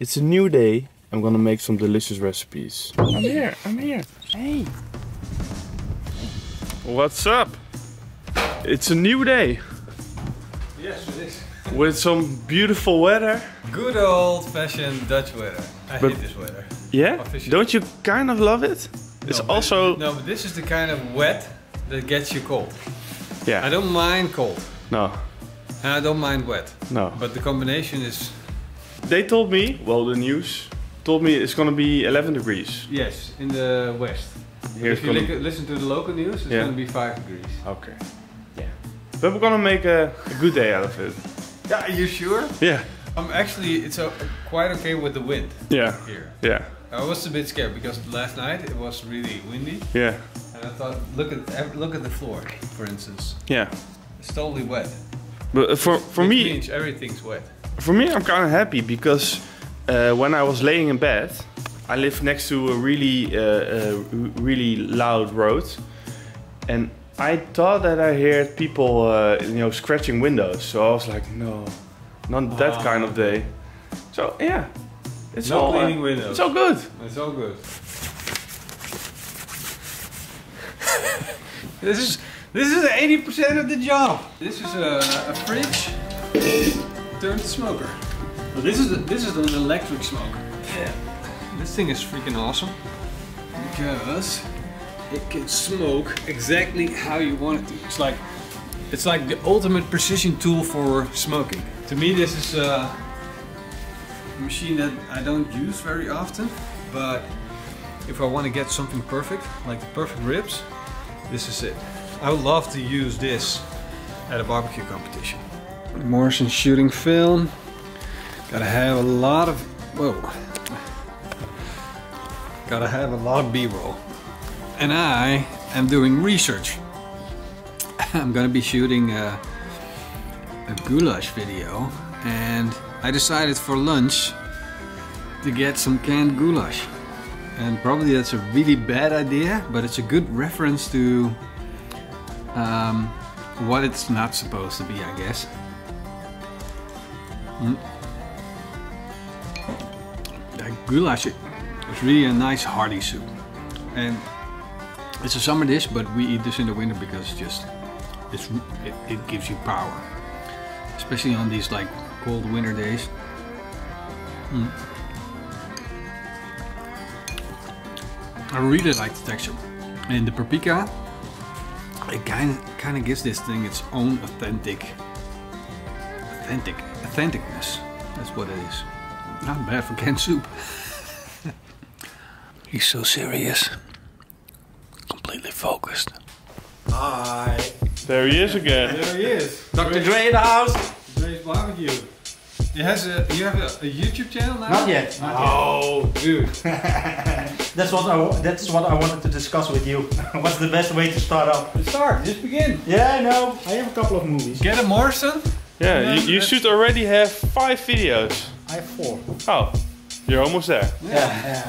It's a new day. I'm gonna make some delicious recipes. I'm here, I'm here. Hey. What's up? It's a new day Yes, it is. with some beautiful weather. Good old-fashioned Dutch weather. I But- hate this weather. Yeah? Officially. Don't you kind of love it? It's No, but- also no, but this is the kind of wet that gets you cold. Yeah. I don't mind cold, No, and I don't mind wet. no. But the combination is They told me, well, the news told me it's gonna be 11 degrees. yes in the west. Here if you gonna. li- listen to the local news, it's Yeah. going to be five degrees. Okay. Yeah. But we're gonna make a, a good day out of it. Yeah, are you sure? Yeah. I'm actually it's uh, quite okay with the wind Yeah. here. Yeah. I was a bit scared because last night it was really windy, Yeah. and I thought, look at look at the floor, for instance. Yeah. It's totally wet. But for for Which me, means everything's wet. For me, I'm kind of happy because uh, when I was laying in bed, I live next to a really, uh, uh, really loud road, and I thought that I heard people, uh, you know, scratching windows. So I was like, no, not that Ah, kind of day. So yeah, it's No all uh, cleaning windows. It's all good. It's all good. this is this is eighty percent of the job. This is a, a fridge turned smoker. Well, this is a, this is an electric smoker. Yeah. This thing is freaking awesome because it can smoke exactly how you want it to. It's like it's like the ultimate precision tool for smoking. To me, this is a machine that I don't use very often, but if I want to get something perfect, like the perfect ribs, this is it. I would love to use this at a barbecue competition. Morisson shooting film. Gotta have a lot of whoa. Gotta have a lot of B-roll. And I am doing research. I'm gonna be shooting a, a goulash video and I decided for lunch to get some canned goulash. And probably that's a really bad idea, but it's a good reference to um, what it's not supposed to be, I guess. Mm. That goulash is really a nice hearty soup. And it's a summer dish, but we eat this in the winter because it's just it's, it, it gives you power. Especially on these like cold winter days. Mm. I really like the texture. And the paprika, it kind kind of gives this thing its own authentic, authentic, authenticness. That's what it is. Not bad for canned soup. He's so serious. Completely focused. Hi. There he is again. There he is. Dr. Dre in the house? Dre's barbecue. It has a you have a, a YouTube channel now? Not yet. Oh, dude. That's what I that's what I wanted to discuss with you. What's the best way to start up? Start. Just begin. Yeah, I know. I have a couple of movies. Get a Morisson. Yeah, Yeah, you, you should already have five videos. I have four. Oh, you're almost there. Yeah.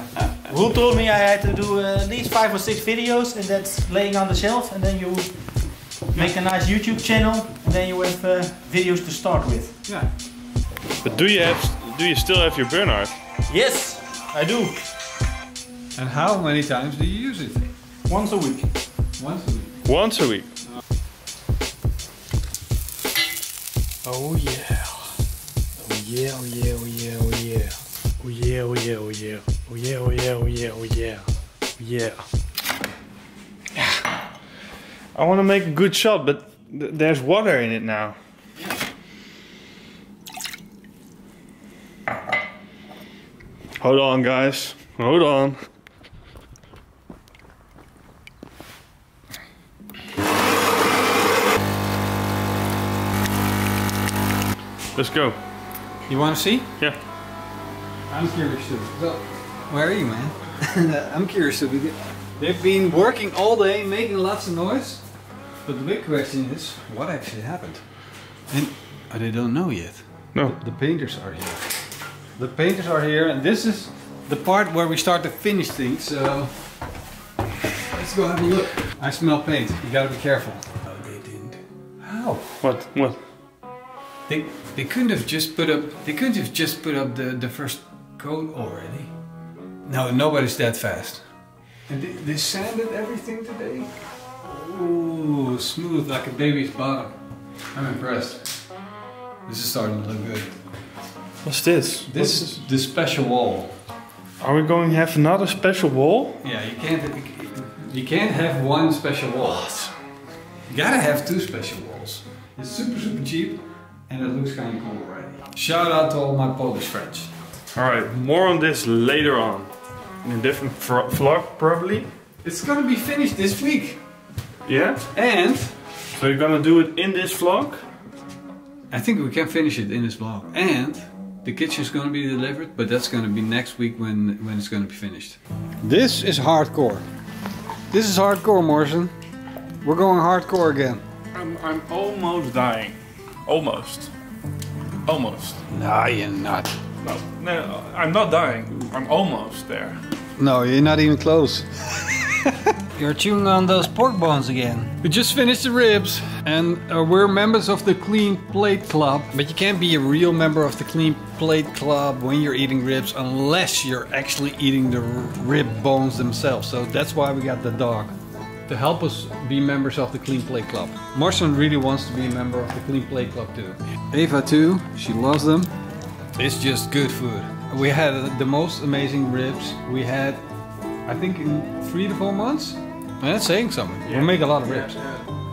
Who told me I had to do uh, at least five or six videos and that's laying on the shelf and then you make a nice YouTube channel and then you have uh, videos to start with. Yeah. But do you have? Do you still have your Bernard? Yes, I do. And how many times do you use it? Once a week. Once a week. Once a week. Oh yeah. Oh yeah, oh yeah, oh yeah, oh yeah. Oh yeah, oh yeah, oh yeah. Oh yeah, oh yeah, oh yeah, oh yeah. Oh yeah. I want to make a good shot, but th- there's water in it now. Hold on, guys. Hold on. Let's go. You want to see? Yeah. I'm curious too. So, where are you, man? I'm curious too. because They've been working all day, making lots of noise. But the big question is, what actually happened? And they don't know yet. No. The painters are here. The painters are here, and this is the part where we start to finish things. So let's go have a look. I smell paint. You gotta be careful. No, they didn't. How? What? What? They they couldn't have just put up. They couldn't have just put up the the first coat already. No, nobody's that fast. And they, they sanded everything today. Ooh, smooth like a baby's bottom. I'm impressed. This is starting to look good. What's this? This is the special wall. Are we going to have another special wall? Yeah, you can't you can't have one special wall. You gotta have two special walls. It's super super cheap and it looks kind of cool already. Shout out to all my Polish friends. Alright, more on this later on. In a different vlog, probably. It's gonna be finished this week. Yeah? And So you're gonna do it in this vlog? I think we can finish it in this vlog. And the kitchen's gonna be delivered, but that's gonna be next week when, when it's gonna be finished. This is hardcore. This is hardcore, Morisson. We're going hardcore again. I'm, I'm almost dying. Almost. Almost. No, you're not. No, no, I'm not dying. I'm almost there. No, you're not even close. You're chewing on those pork bones again. We just finished the ribs, and uh, we're members of the Clean Plate Club. But you can't be a real member of the Clean Plate Club when you're eating ribs unless you're actually eating the rib bones themselves. So that's why we got the dog to help us be members of the Clean Plate Club. Marcin really wants to be a member of the Clean Plate Club too. Eva too, she loves them. It's just good food. We had the most amazing ribs we had, I think, in three to four months. And that's saying something. We make a lot of ribs.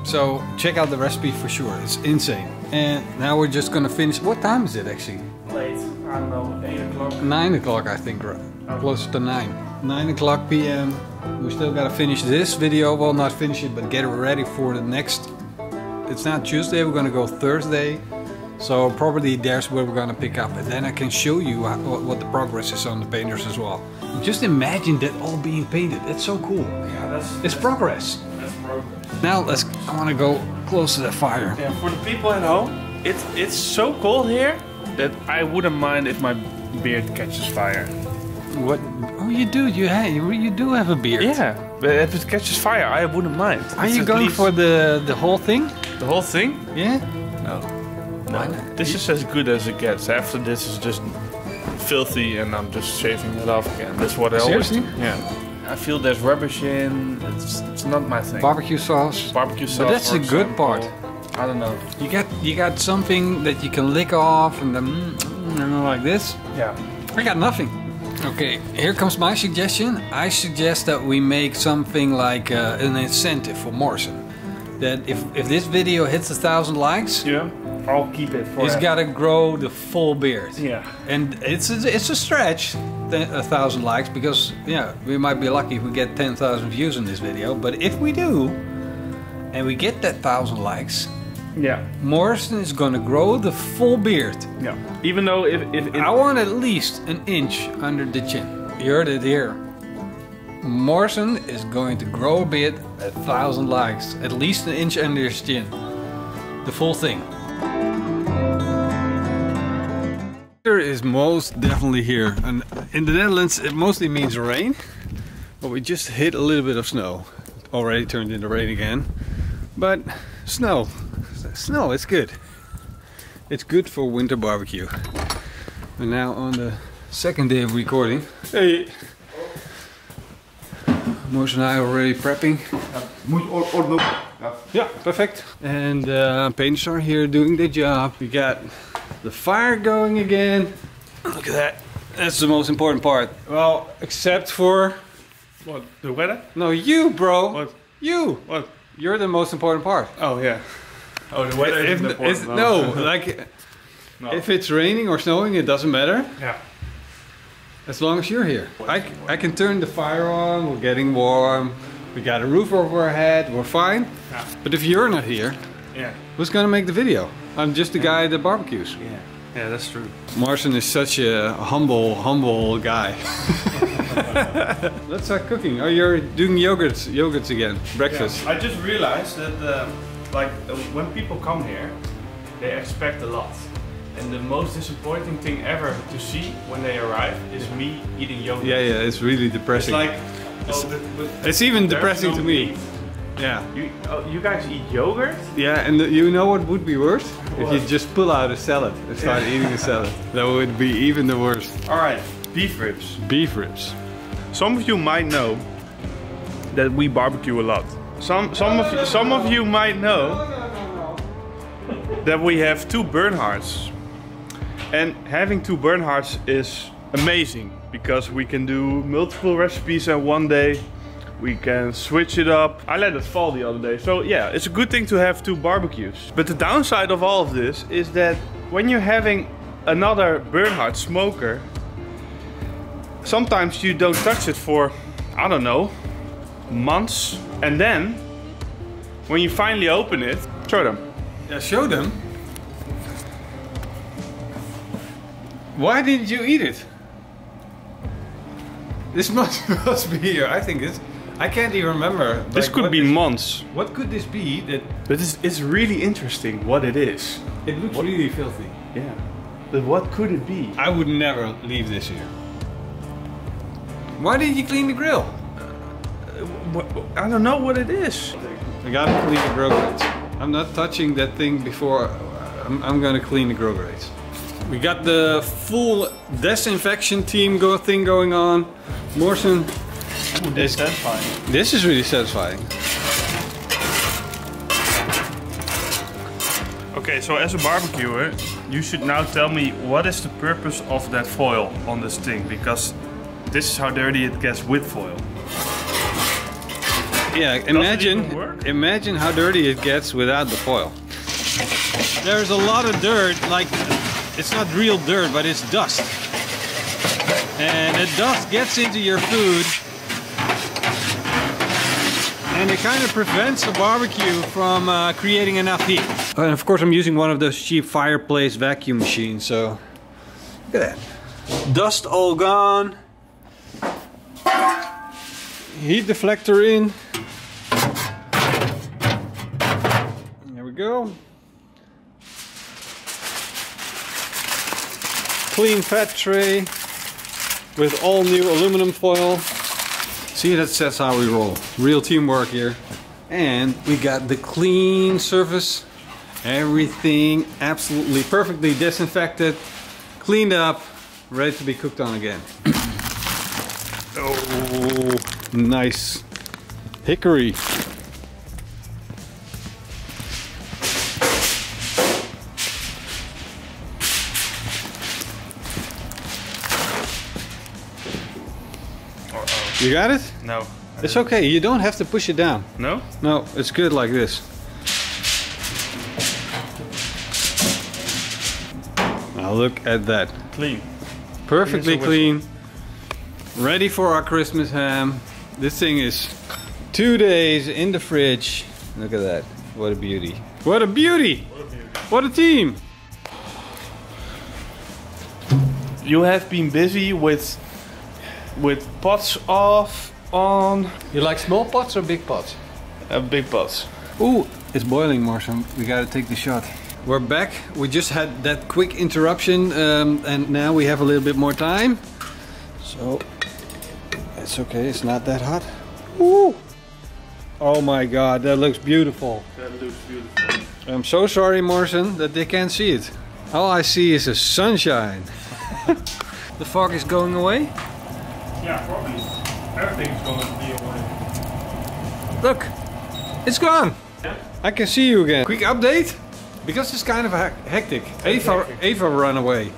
So check out the recipe for sure. It's insane. And now we're just gonna finish. What time is it actually? Late. I don't know, 8 o'clock. Nine o'clock, I think. right? Close to nine. Nine o'clock p.m. We still gotta finish this video. Well, not finish it, but get it ready for the next. It's not Tuesday. We're gonna go Thursday. So probably there's where we're gonna pick up, and then I can show you how, what, the progress is on the painters as well. Just imagine that all being painted. That's so cool. Yeah, that's, It's progress. that's progress. Now let's. I want to go close to the fire. Yeah, for the people at home, it's it's so cold here that I wouldn't mind if my beard catches fire. What? Oh, you do. You have. You, you do have a beard. Yeah, but if it catches fire, I wouldn't mind. Are It's you at going least- for the the whole thing? the whole thing? Yeah. No. No. This is as good as it gets. After this is just filthy and I'm just shaving it off again. That's what I always do. Seriously? Yeah. I feel there's rubbish in. It's, it's not my thing. Barbecue sauce. Barbecue sauce. But that's for the good example. part. I don't know. You got you got something that you can lick off and then mm, mm, like this. Yeah. I got nothing. Okay, here comes my suggestion. I suggest that we make something like uh, an incentive for Morisson. That if, if this video hits a thousand likes, Yeah. I'll keep it for. he's got to grow the full beard. Yeah. And it's a, it's a stretch, a thousand likes, because yeah, we might be lucky if we get 10,000 views in this video. But if we do, and we get that thousand likes, Yeah. Morisson is gonna grow the full beard. Yeah. Even though if if it, I want at least an inch under the chin. You heard it here. Morisson is going to grow a beard a thousand likes, at least an inch under his chin. The full thing. Winter is most definitely here, and in the Netherlands it mostly means rain, but we just hit a little bit of snow. Already turned into rain again, but snow, snow, it's good. It's good for winter barbecue. We're now on the second day of recording. Hey! Moos and I are already prepping. Yeah, perfect. And uh, painters are here doing their job. We got the fire going again. Look at that. That's the most important part. Well, except for what the weather? no you, bro. What? You. What? You're the most important part. Oh yeah. Oh the weather If, isn't if- important. no, like No. if it's raining or snowing, it doesn't matter. yeah. As long as you're here. I, I can turn the fire on, we're getting warm, we got a roof over our head, we're fine. Yeah. But if you're not here, Yeah. who's gonna make the video? I'm just the guy that barbecues. Yeah. Yeah, that's true. Marcin is such a humble, humble guy. Let's start cooking. Oh, you're doing yogurts, yogurts again, breakfast. I just realized that uh, like when people come here, they expect a lot. And the most disappointing thing ever to see when they arrive is me eating yogurt. Yeah, yeah, it's really It's depressing. like oh, but, but it's even depressing no to me. meat. Yeah. You, oh, you guys eat yogurt? Yeah, and you know what would be worse? If you just pull out a salad and start eating a salad. That would be even the worst. All right. beef ribs. Beef ribs. Some of you might know that we barbecue a lot. Some some of some of you might know that we have two Bernhards. And having two Bernhards is amazing because we can do multiple recipes in one day. We can switch it up. I let it fall the other day. So yeah, it's a good thing to have two barbecues. But the downside of all of this is that when you're having another Bernhard smoker, sometimes you don't touch it for, I don't know, months. And then, when you finally open it, show them. Yeah, show them. Why didn't you eat it? This must, must be here. I think it's. I can't even remember. This like, could be this- months. What could this be that But it's, it's really interesting what it is. it looks really filthy? Yeah. But what could it be? I would never leave this here. Why did you clean the grill? What, I don't know what it is. I gotta clean the grill grates. I'm not touching that thing before I'm, I'm gonna clean the grill grates. We got the full disinfection team go thing going on. Morisson, It's satisfying. this is really satisfying. Okay, so as a barbecuer, eh, you should now tell me what is the purpose of that foil on this thing because this is how dirty it gets with foil. Yeah, imagine imagine how dirty it gets without the foil. There's a lot of dirt, like it's not real dirt, but it's dust. And the dust gets into your food and it kind of prevents the barbecue from uh, creating enough heat. And of course I'm using one of those cheap fireplace vacuum machines, so look at that. Dust all gone. Heat deflector in. Go. Clean fat tray with all new aluminum foil. See, that's, that's how we roll. Real teamwork here. And we got the clean surface. Everything absolutely perfectly disinfected, cleaned up, ready to be cooked on again. oh, nice hickory. You got it? No. It's okay, you don't have to push it down. No? No, it's good like this. Now look at that. Clean. Perfectly Clean clean. Ready for our Christmas ham. This thing is two days in the fridge. Look at that. What a beauty. What a beauty! What a team! You have been busy with with pots off on You like small pots or big pots? uh, big pots. Ooh, it's boiling, Marshall. We gotta take the shot. We're back. We just had that quick interruption, um, and now we have a little bit more time. So it's okay. It's not that hot. Ooh. Oh my God, that looks beautiful. That looks beautiful. I'm so sorry, Morisson, that they can't see it. All I see is the sunshine. the fog is going away. Yeah, probably. Everything's going to be away. Look, it's gone. I can see you again. Quick update, because it's kind of hec- hectic. Eva, hectic. Eva ran away.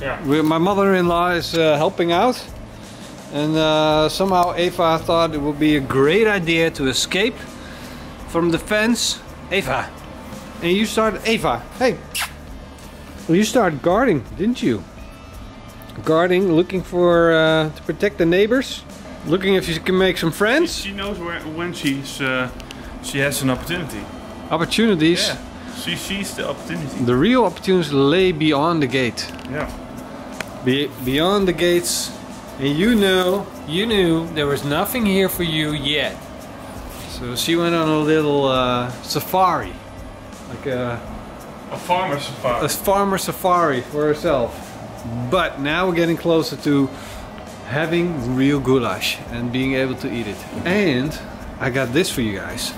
Yeah. We- My mother-in-law is uh, helping out, and uh, somehow Eva thought it would be a great idea to escape from the fence. Eva, and you started. Eva, hey, you started guarding, didn't you? Guarding, looking for uh, to protect the neighbors, looking if she can make some friends. She knows where when she's uh, she has an opportunity. Opportunities. Yeah. She sees the opportunity. The real opportunities lay beyond the gate. Yeah. Be- beyond the gates. And you know, you knew there was nothing here for you yet. So she went on a little uh, safari. Like a, A farmer's farm. a farmer safari for herself. But now we're getting closer to having real goulash and being able to eat it. And I got this for you guys.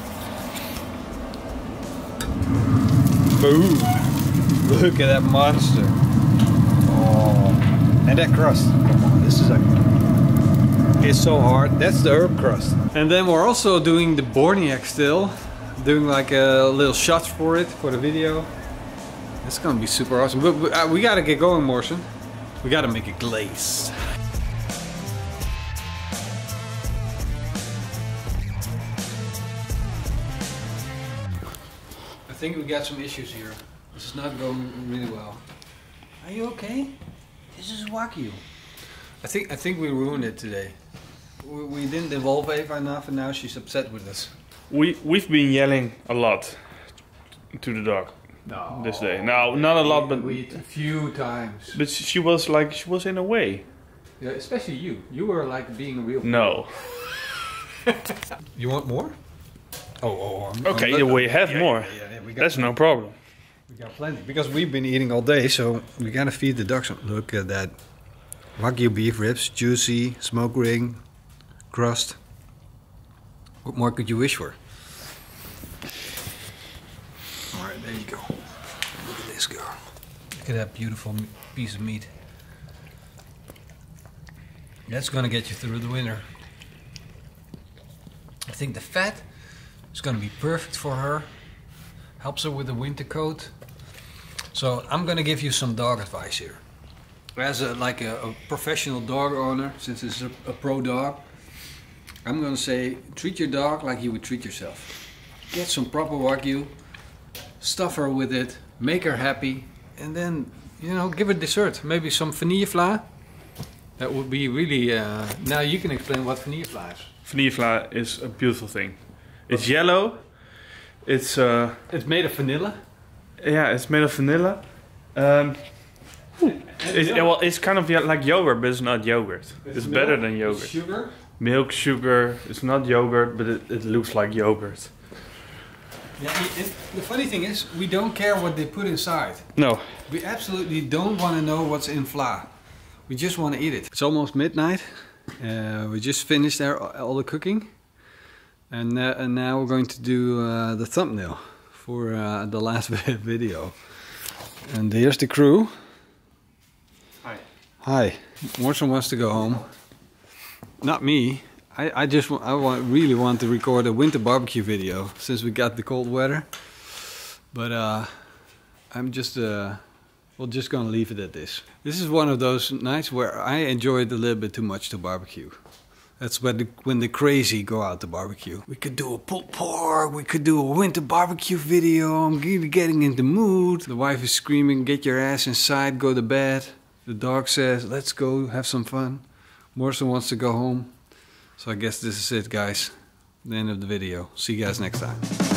Boom! Look at that monster. Oh, and that crust. This is is so hard. That's the herb crust. And then we're also doing the Borniak still. Doing like a little shot for it, for the video. It's gonna be super awesome. But we, uh, we gotta get going, Morisson. We gotta make a glazed. I think we got some issues here. This is not going really well. Are you okay? This is wacky. I think I think we ruined it today. We, we didn't involve Eva enough, and now she's upset with us. We we've been yelling a lot to the dog No. this day. No, not a lot, but we, a few times. but she was like she was in a way. Yeah, especially you. You were like being a real. No. You want more? Oh, oh. oh I'm, Okay, I'm- we have yeah, more. Yeah, yeah, we got That's no problem. We got plenty because we've been eating all day, so we gotta feed the ducks. Look at that wagyu beef ribs, juicy, smoke ring, crust. What more could you wish for? All right, there you go. Look at this girl. Look at that beautiful piece of meat. That's gonna get you through the winter. I think the fat is gonna be perfect for her helps her with the winter coat. So I'm gonna give you some dog advice here. As a like a, a professional dog owner, since it's a, a pro dog, I'm gonna say treat your dog like you would treat yourself. Get some proper wagyu, stuff her with it, make her happy, and then you know give her dessert. Maybe some vanillevla. That would be really. Uh, now you can explain what vanillevla is. Vanilla is a beautiful thing. It's yellow. It's uh It's made of vanilla. yeah, it's made of vanilla. Um, it's, well, it's kind of like yogurt, but it's not yogurt. It's, better than yogurt. Sugar. Milk, sugar. It's not yogurt, but it, it looks like yogurt. Yeah, it, it- the funny thing is, we don't care what they put inside. No. We absolutely don't want to know what's in vla. We just want to eat it. It's almost midnight. Uh, we just finished our, all the cooking. And, uh, and now we're going to do uh, the thumbnail for uh, the last video. And here's the crew. Hi. Hi. Morisson wants to go home. Not me. I, I just I want, really want to record a winter barbecue video since we got the cold weather. But uh, I'm just uh, just gonna leave it at this. This is one of those nights where I enjoyed a little bit too much to barbecue. That's when the, when the crazy go out to barbecue. We could do a pulled pork. We could do a winter barbecue video. I'm getting in the mood. The wife is screaming, "Get your ass inside! Go to bed." The dog says, "Let's go have some fun." Morisson wants to go home. So I guess this is it, guys. The end of the video. See you guys next time.